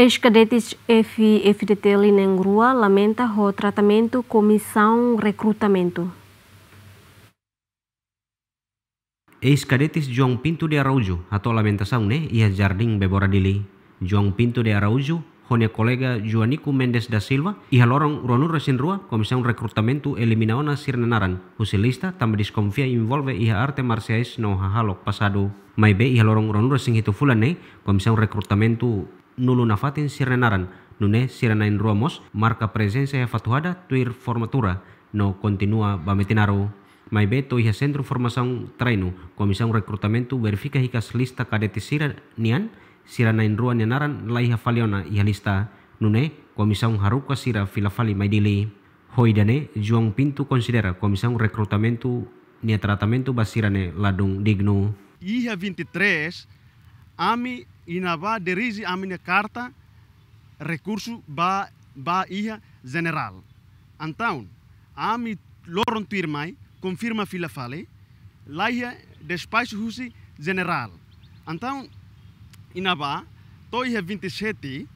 Ex-cadetes FDT Linengrua lamenta o tratamento comissão recrutamento. Ex-cadetes João Pinto de Araújo atau lamentação né ia jardim bebora dili. João Pinto de Araújo honia colega Joanico Mendes da Silva e halorong ruanur resin rua comissão recrutamento eliminaona sirnenaran usilista tambah desconfia envolve iha arte marciais no hahalok pasado. Mai be iha lorong ruanur resin hitu fulan ne comissão recrutamento nulu nafatin sirnenaran nune siranain ruamos marca presença e fatuada tuir formatura. No continua mai beto iha centro formação treino comissão recrutamento verifica hikas lista cadete sira nian sira nain ruan nianaran laiha faliona iha lista. Nune comissão haruka sira filafali mai dili. Hoidane juang pintu considera comissão recrutamento nia tratamento basirane ladung digno iha 23 ami inava derisi amine carta recurso ba ba iha general. Então, ami loron tuirmai confirma fila fale, laia despacho husi general. Então, inava to iha 27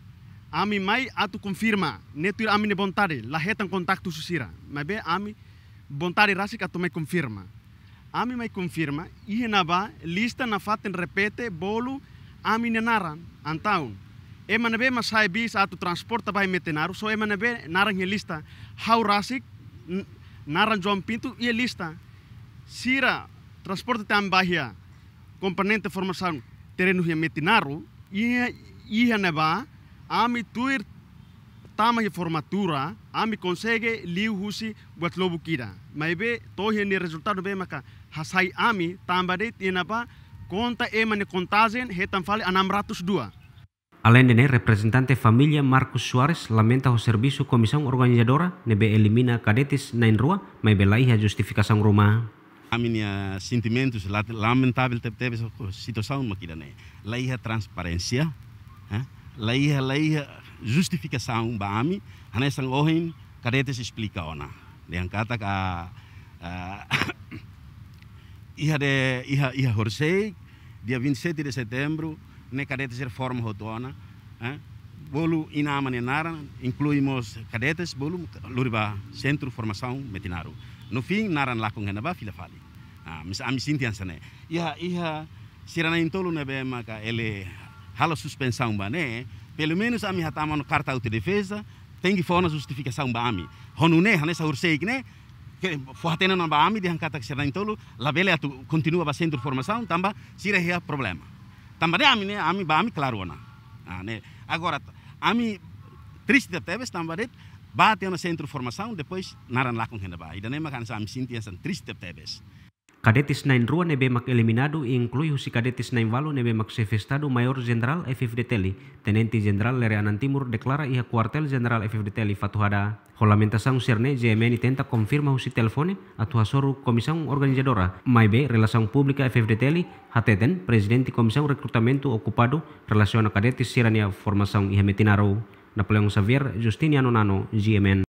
ami mai atu confirma netuir ami ne bontade lahetan kontaktu susira. Mas be ami bontade rasi atu mai confirma. Ami mai confirma, ihe naba lista na faten repete bolu ami naran antaun. E manabe masai bis atu transporta bai metenaru, so e manabe narang he lista. Hau rasik naran João Pinto e lista. Sira transporta tam bahia componente formação terreno he metenaru e e neba ami tuir tama he formatura ami consegue liu husi buat lobu kida. Maibe to he ni resultado be maka hasai ami tambade tinapa conta emane contagem retam fale a 602. Além de representante família Marcos Soares lamenta o serviço comissão organizadora nebe elimina cadetes na rua, mas belai a justificação rumah. A minha sentimentos lamentável teve situação makida ne. Laiha transparência, laiha laiha justificação ba ami, hanesang ohin cadetes explica ona. Yang kata ka iha de iha iha horsei dia 27 de setembro, na cadetes er reforma rotona, hein? bolo inama nenara, incluímos cadetes, bolo luriba, centro de formação metinaro. No fim, naran lá com ganaba, filha Fali. Ah, mas a missão tem essa, né? Iha, iha, sirana intolo nebe, maca, ele rala suspensão, né? Pelo menos a minha tama no carta autodefesa, tem que fora uma justificação, ba, ami. Honune, hanessa ursei, né? Fuhatena na baami di hangkata sira intolo la bele atu continua ba centro formação tamba sira hea problema. Tamba de ami ne ami baami claro na ah, ne. Agora ami triste de tebes tamba de bate na centro formação depois naran lakon henda ba ida ne makan sa ami sinti san triste de tebes Cadetes nain rua nebe mak eliminado inclui husi cadetes nain valo nebe mak sefestado Mayor General FFD Teli. Tenente General Lereanan Timur declara iha Kuartel General FFD Teli fatuhada. Holamentação cerne GMN tenta confirma husi telefone atu hasoru Comissão Organizadora. Maibe Relação Pública FFD Teli hateten Presidente Comissão Recrutamento Ocupado Relaciona Cadetes Sirania Formação iha Metinaro. Napoleão Xavier Justiniano Nano GMN.